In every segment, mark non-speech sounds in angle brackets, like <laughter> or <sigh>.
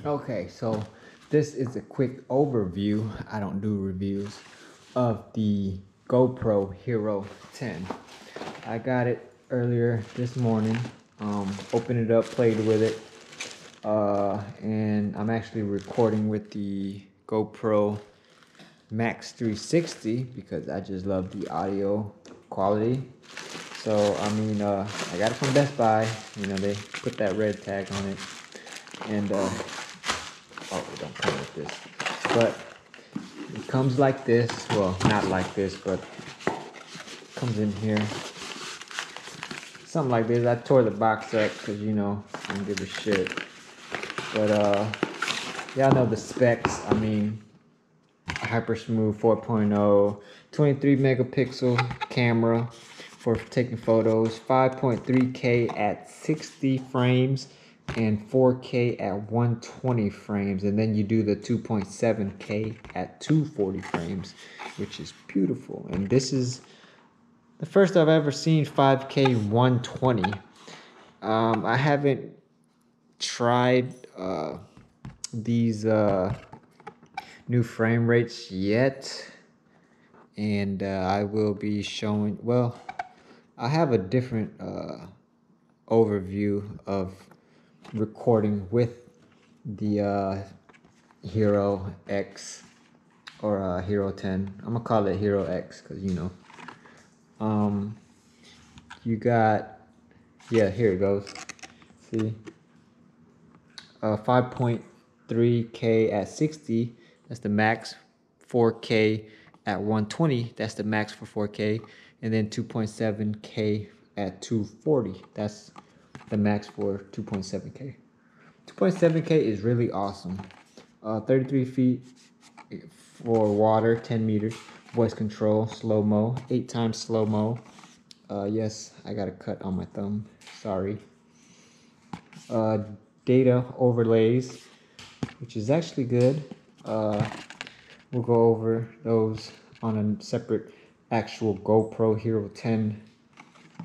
Okay, so this is a quick overview. I don't do reviews of the GoPro Hero 10. I got it earlier this morning. Um, opened it up, played with it, uh, and I'm actually recording with the GoPro Max 360 because I just love the audio quality. So I mean, uh, I got it from Best Buy. You know, they put that red tag on it, and uh, oh, it don't come with this, but it comes like this. Well, not like this, but comes in here. Something like this. I tore the box up because you know I don't give a shit. But uh, y'all know the specs. I mean, hyper smooth 4.0, 23 megapixel camera for taking photos, 5.3K at 60 frames and 4K at 120 frames. And then you do the 2.7K at 240 frames, which is beautiful. And this is the first I've ever seen 5K 120. Um, I haven't tried uh, these uh, new frame rates yet. And uh, I will be showing, well, I have a different uh, overview of recording with the uh, Hero X or uh, Hero 10. I'm gonna call it Hero X because you know. Um, you got, yeah, here it goes. See, uh, 5.3K at 60. That's the max. 4K at 120. That's the max for 4K. And then 2.7K at 240. That's the max for 2.7K. 2.7K is really awesome. Uh, 33 feet for water, 10 meters. Voice control, slow-mo, 8 times slow-mo. Uh, yes, I got a cut on my thumb. Sorry. Uh, data overlays, which is actually good. Uh, we'll go over those on a separate actual GoPro Hero 10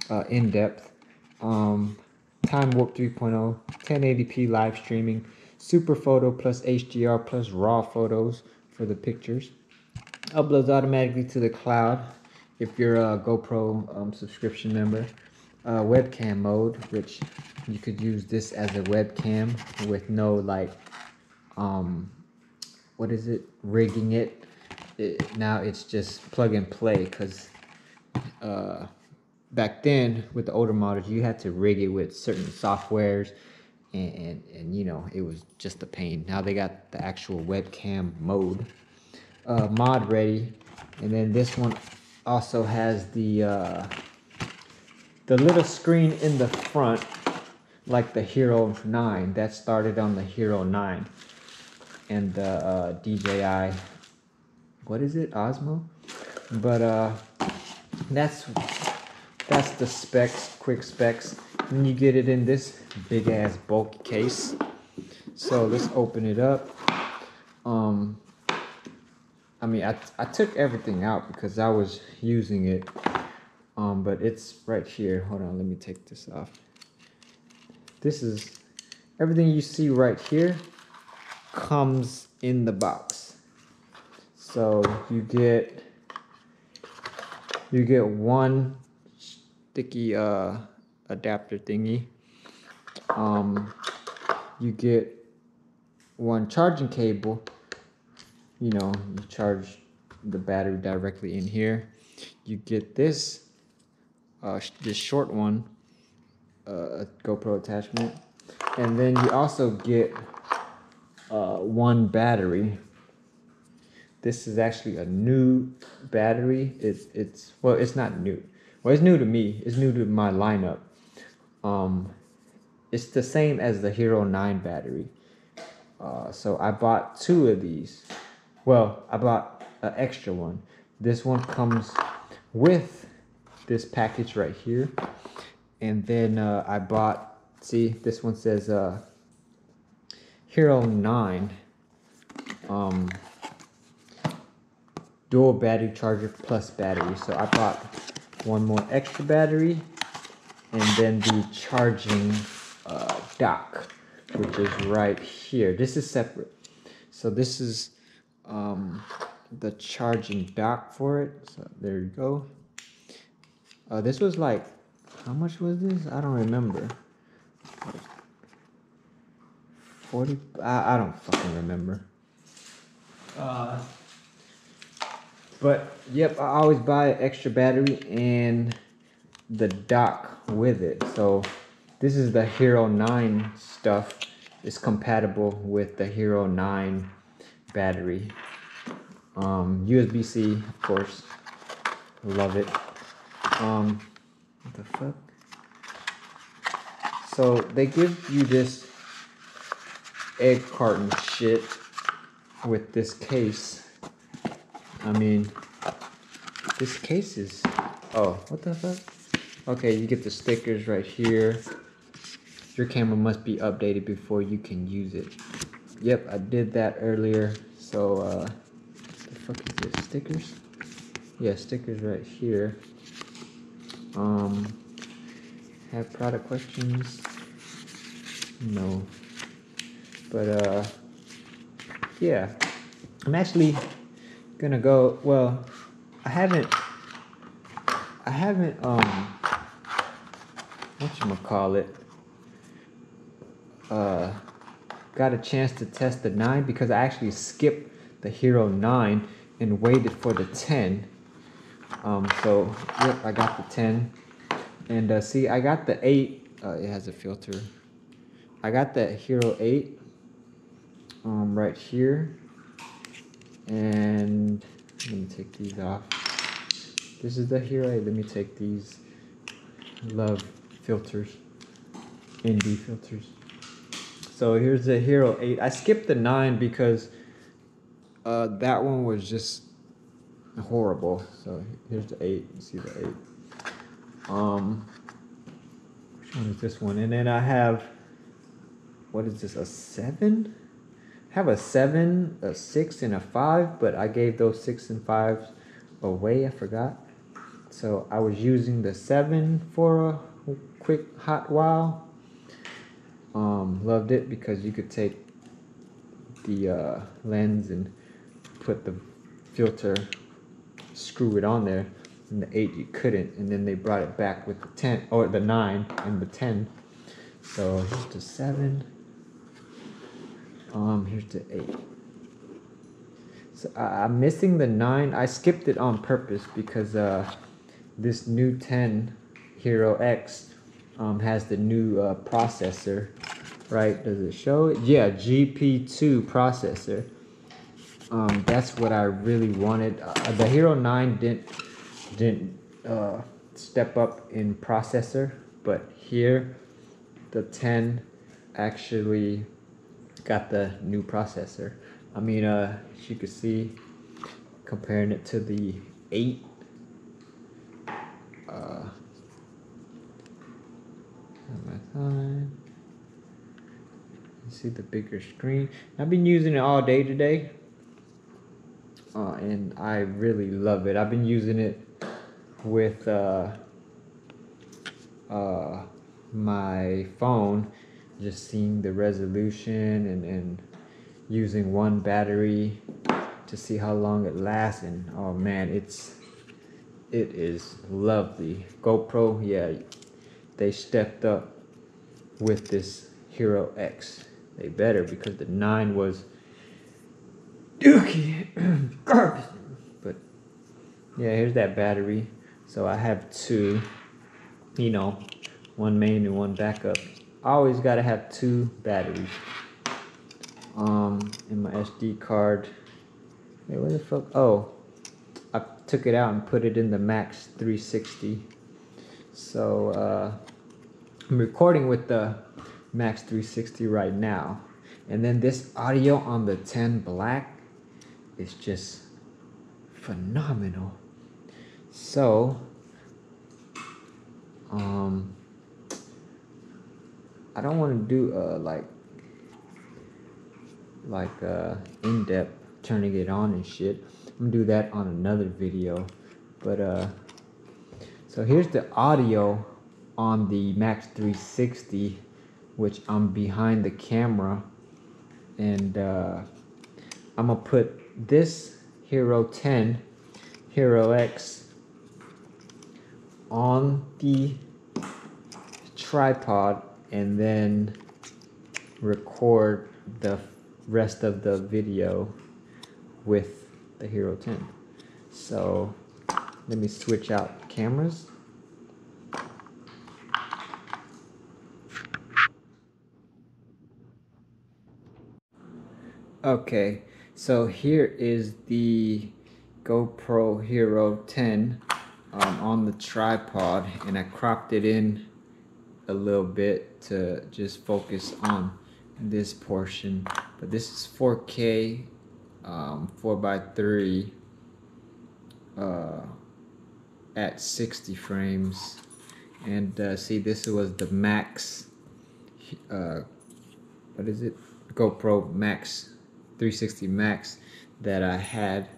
uh, in depth. Um, Time Warp 3.0, 1080p live streaming, Super Photo plus HDR plus RAW photos for the pictures. Uploads automatically to the cloud if you're a GoPro um, subscription member. Uh, webcam mode, which you could use this as a webcam with no like, um, what is it, rigging it. it now it's just plug and play because uh, back then with the older models you had to rig it with certain softwares and, and, and you know it was just a pain. Now they got the actual webcam mode uh, mod ready. And then this one also has the uh, the little screen in the front like the Hero 9 that started on the Hero 9 and the uh, DJI what is it? Osmo? But uh that's that's the specs, quick specs. And you get it in this big ass bulky case. So let's open it up. Um, I mean, I, I took everything out because I was using it. Um, but it's right here. Hold on, let me take this off. This is everything you see right here comes in the box. So you get you get one sticky uh, adapter thingy. Um, you get one charging cable. You know, you charge the battery directly in here. You get this, uh, this short one, uh, GoPro attachment, and then you also get uh, one battery. This is actually a new battery. It's it's well, it's not new well, it's new to me. It's new to my lineup. Um, it's the same as the Hero 9 battery. Uh, so I bought two of these. Well, I bought an extra one. This one comes with this package right here. And then uh, I bought, see, this one says uh, Hero 9 um, dual battery charger plus battery. So I bought one more extra battery, and then the charging uh, dock. which is right here. This is separate. So this is um, the charging dock for it. So there you go. Uh, this was like, how much was this? I don't remember. 40, I, I don't fucking remember. Uh, but yep, I always buy an extra battery and the dock with it. So this is the Hero 9 stuff. It's compatible with the Hero 9 battery. Um, USB-C, of course. Love it. Um, what the fuck? So they give you this egg carton shit with this case. I mean, this case is, oh, what the fuck? Okay, you get the stickers right here. Your camera must be updated before you can use it. Yep, I did that earlier. So, uh, the fuck is this? Stickers? Yeah, stickers right here. Um, have product questions? No. But, uh, yeah. I'm actually gonna go, well, I haven't, I haven't, um, What you call it? uh, got a chance to test the 9 because I actually skipped the Hero 9 and waited for the 10. Um, so, yep, I got the 10. And uh, see, I got the 8. Uh, it has a filter. I got the Hero 8 um, right here. And let me take these off. This is the Hero Let me take these love filters, ND filters. So here's the Hero 8. I skipped the 9 because uh, that one was just horrible. So here's the 8. You see the 8. Um, which one is this one? And then I have, what is this, a 7? Have a 7, a 6, and a 5, but I gave those 6 and 5s away. I forgot. So I was using the 7 for a quick hot while um, loved it because you could take the uh, lens and put the filter, screw it on there. And the 8 you couldn't, and then they brought it back with the 10, or the 9 and the 10. So the 7. Um, here's the 8. So I, I'm missing the 9. I skipped it on purpose because uh, this new 10 Hero X um, has the new uh, processor right? Does it show it? Yeah, GP2 processor. Um, that's what I really wanted. Uh, the Hero 9 didn't didn't uh, step up in processor, but here the 10 actually got the new processor. I mean, uh, as you can see, comparing it to the 8, uh, my time see the bigger screen. I've been using it all day today. Uh, and I really love it. I've been using it with uh, uh, my phone, just seeing the resolution and, and using one battery to see how long it lasts. And oh man, it's it is lovely. GoPro, yeah, they stepped up with this Hero X. They better because the nine was dookie <clears throat> garbage. But yeah, here's that battery. So I have two, you know, one main and one backup. Always gotta have two batteries. Um, in my SD card. Wait, where the fuck? Oh, I took it out and put it in the Max 360. So uh, I'm recording with the Max 360 right now. And then this audio on the 10 Black is just phenomenal. So, um, I don't want to do uh, like like uh, in-depth turning it on and shit. I'm gonna do that on another video. But uh, so here's the audio on the Max 360 which I'm behind the camera and uh, I'm gonna put this Hero 10 Hero X on the tripod and then record the rest of the video with the Hero 10 so let me switch out cameras. Okay, so here is the GoPro Hero 10 um, on the tripod and I cropped it in a little bit to just focus on this portion but this is 4k um, 4x3 uh, at 60 frames and uh, see this was the max uh, what is it GoPro Max 360 Max that I had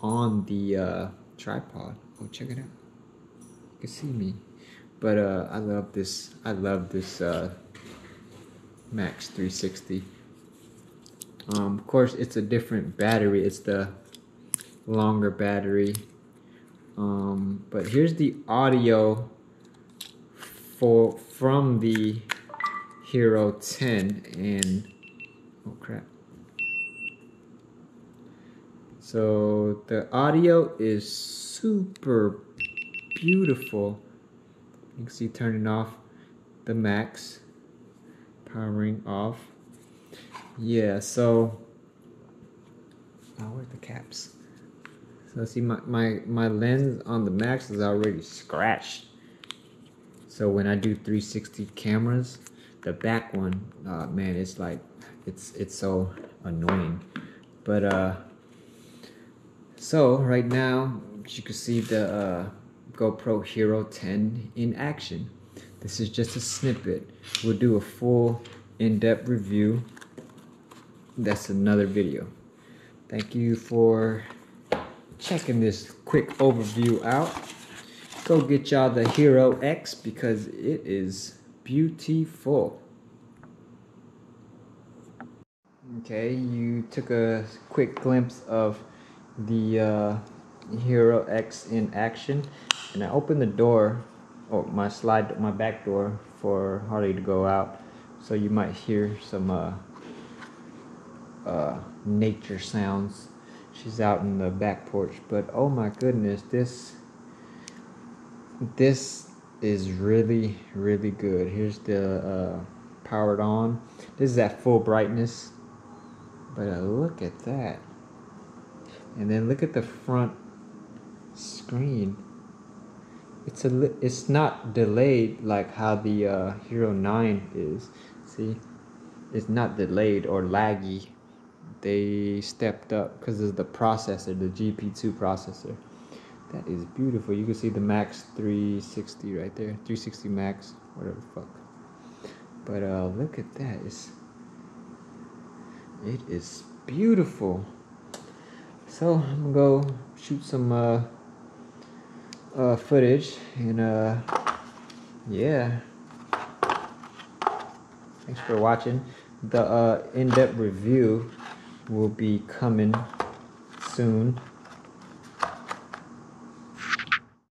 on the uh, tripod. Oh, check it out. You can see me. But uh, I love this. I love this uh, Max 360. Um, of course, it's a different battery. It's the longer battery. Um, but here's the audio for from the Hero 10 and oh crap so the audio is super beautiful. You can see turning off the max, powering off. Yeah, so, oh, where's the caps? So see my, my, my lens on the max is already scratched. So when I do 360 cameras, the back one, uh, man, it's like, it's, it's so annoying. But, uh, so right now, you can see the uh, GoPro Hero 10 in action. This is just a snippet. We'll do a full in-depth review. That's another video. Thank you for checking this quick overview out. Go get y'all the Hero X because it is beautiful. Okay, you took a quick glimpse of the uh, Hero X in action and I opened the door or my slide my back door for Harley to go out. So you might hear some uh, uh, nature sounds. She's out in the back porch but oh my goodness this this is really really good. Here's the uh, powered on. This is at full brightness. But uh, look at that. And then look at the front screen it's a it's not delayed like how the uh, Hero 9 is. See? It's not delayed or laggy. They stepped up because of the processor the GP2 processor. That is beautiful. You can see the max 360 right there. 360 max whatever the fuck. But uh look at that. It's it is beautiful. So I'm gonna go shoot some uh, uh, footage and uh, yeah. Thanks for watching. The uh, in-depth review will be coming soon.